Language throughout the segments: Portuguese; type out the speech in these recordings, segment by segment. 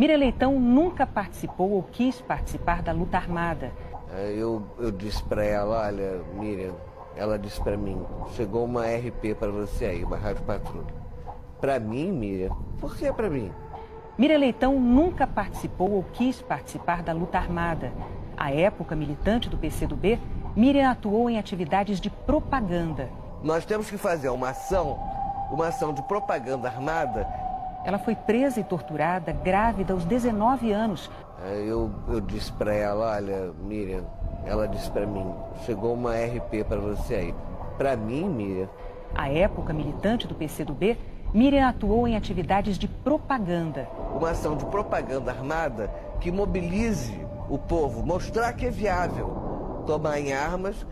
Miriam Leitão nunca participou ou quis participar da luta armada. É, eu, eu disse para ela, olha, Miriam, ela disse para mim, chegou uma RP para você aí, uma rádio patrulha. Para mim, Miriam? Por que para mim? Miriam Leitão nunca participou ou quis participar da luta armada. À época, militante do PCdoB, Miriam atuou em atividades de propaganda. Nós temos que fazer uma ação, uma ação de propaganda armada ela foi presa e torturada, grávida aos 19 anos. É, eu, eu disse para ela, olha, Miriam, ela disse para mim, chegou uma RP para você aí. Para mim, Miriam. À época, militante do PCdoB, Miriam atuou em atividades de propaganda. Uma ação de propaganda armada que mobilize o povo, mostrar que é viável tomar em armas.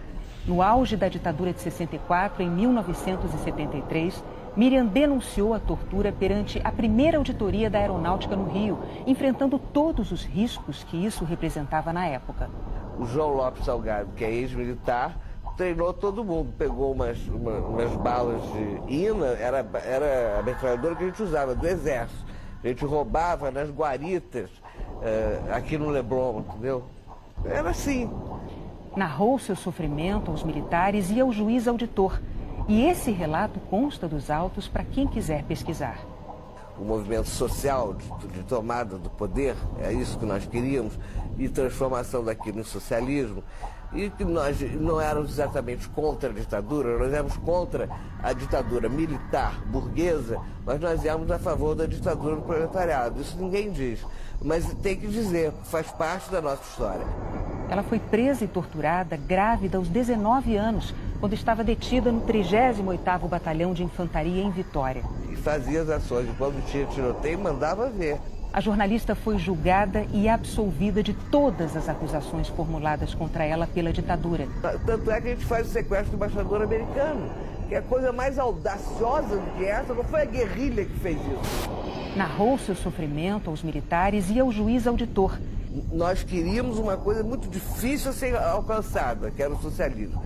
No auge da ditadura de 64, em 1973, Miriam denunciou a tortura perante a primeira auditoria da aeronáutica no Rio, enfrentando todos os riscos que isso representava na época. O João Lopes Salgado, que é ex-militar, treinou todo mundo, pegou umas, uma, umas balas de INA, era, era a metralhadora que a gente usava, do exército. A gente roubava nas guaritas, uh, aqui no Leblon, entendeu? Era assim. Narrou seu sofrimento aos militares e ao juiz auditor. E esse relato consta dos autos para quem quiser pesquisar. O movimento social de, de, tomada do poder, é isso que nós queríamos, e transformação daquilo em socialismo. E que nós não éramos exatamente contra a ditadura, nós éramos contra a ditadura militar, burguesa, mas nós éramos a favor da ditadura do proletariado. Isso ninguém diz. Mas tem que dizer, faz parte da nossa história. Ela foi presa e torturada, grávida aos 19 anos, quando estava detida no 38º Batalhão de Infantaria em Vitória. E fazia as ações, quando tinha tiroteio, mandava ver. A jornalista foi julgada e absolvida de todas as acusações formuladas contra ela pela ditadura. Tanto é que a gente faz o sequestro do embaixador americano, que é a coisa mais audaciosa do que essa, não foi a guerrilha que fez isso. Narrou seu sofrimento aos militares e ao juiz auditor. Nós queríamos uma coisa muito difícil a ser alcançada, que era o socialismo.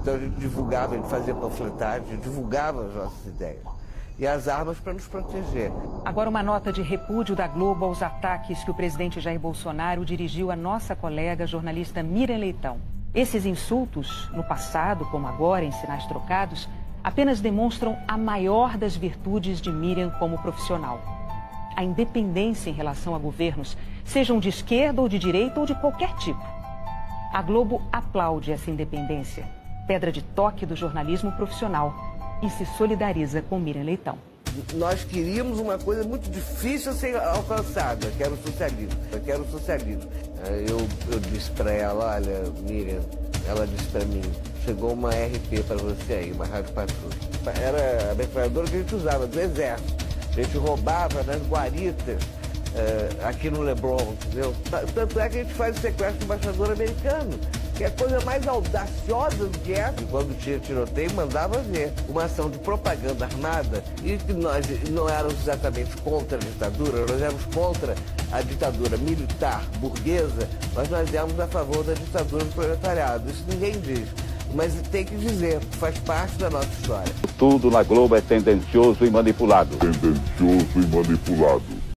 Então a gente divulgava, a gente fazia panfletagem, divulgava as nossas ideias. E as armas para nos proteger. Agora, uma nota de repúdio da Globo aos ataques que o presidente Jair Bolsonaro dirigiu à nossa colega jornalista Miriam Leitão. Esses insultos, no passado como agora, em sinais trocados, apenas demonstram a maior das virtudes de Miriam como profissional. A independência em relação a governos, sejam de esquerda ou de direita ou de qualquer tipo. A Globo aplaude essa independência pedra de toque do jornalismo profissional e se solidariza com Miriam Leitão. Nós queríamos uma coisa muito difícil a ser alcançada, que era o socialismo. Que era o socialismo. É, eu, eu disse para ela, olha, Miriam, ela disse para mim, chegou uma RP para você aí, uma rádio patrulha. Era a metralhadora que a gente usava, do exército. A gente roubava nas guaritas, uh, aqui no Leblon, entendeu? Tanto é que a gente faz o sequestro do embaixador americano que é a coisa mais audaciosa do que essa. Quando tinha tiroteio, mandava ver. Uma ação de propaganda armada e que nós não éramos exatamente contra a ditadura, nós éramos contra a ditadura militar, burguesa, mas nós éramos a favor da ditadura do proletariado. Isso ninguém diz. Mas tem que dizer, faz parte da nossa história. Tudo na Globo é tendencioso e manipulado. Tendencioso e manipulado.